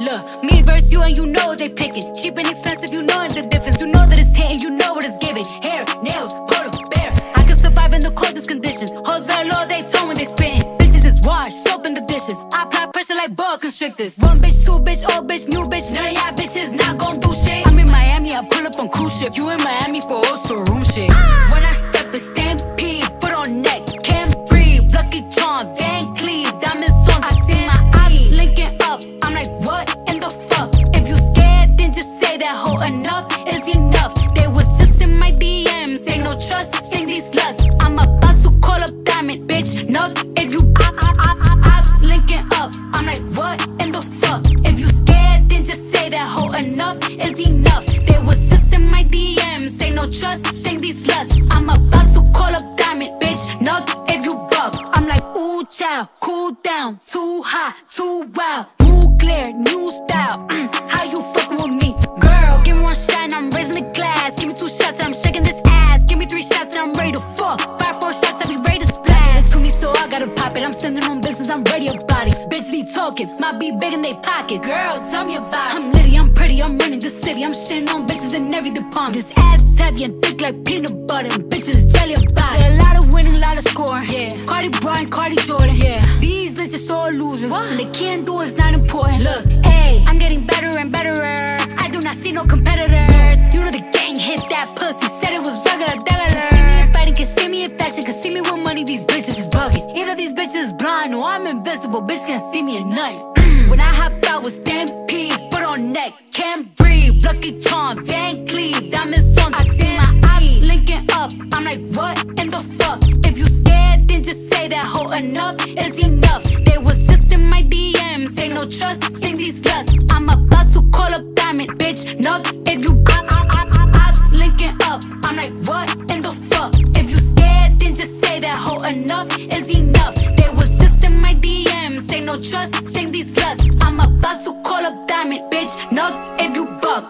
Look, me versus you and you know what they picking. Cheap and expensive, you know the difference. You know that it's hitting, you know what it's giving. Hair, nails, polar bear. I can survive in the coldest conditions. Hoes very low, they tone when they spitting. Bitches is washed, soap in the dishes. I apply pressure like boa constrictors. One bitch, two bitch, old bitch, new bitch. None of y'all bitches not gon' do shit. I'm in Miami, I pull up on cruise ship. You in Miami for also room shit. Ah! When sluts. I'm about to call up Diamond, bitch. No, if you bug, I'm like, ooh, child, cool down, too hot, too wild, new style. Mm, gotta pop it. I'm sending on business, I'm ready about it. Bitch be talking, might be big in they pocket. Girl, tell me about it. I'm litty, I'm pretty, I'm running the city. I'm shitting on bitches in every department. This ass heavy and thick like peanut butter. And bitches jelly about it. A lot of winning, a lot of scoring. Yeah. Cardi Bryant, Cardi Jordan. Yeah. These bitches all losers. What? And they can't do is not important. Look, hey, I'm getting better and betterer. I do not see no competitors. You know the gang hit that pussy. Is blind or I'm invisible. Bitch can't see me at night. when I hop out with stampede, foot on neck, can't breathe. Lucky charm, Van Cleef, diamonds on. I see my eyes linking up. I'm like, what in the fuck? If you scared, then just say that hoe enough is enough. They was just in my DMs, ain't no trust in these sluts. I'm about to call up Diamond, bitch. No, if you I, I, I, I, ops linking up, I'm like, what in the fuck? If you scared, then just say that hoe enough is enough. No trust in these sluts. I'm about to call up Diamond, bitch. No, if you buck.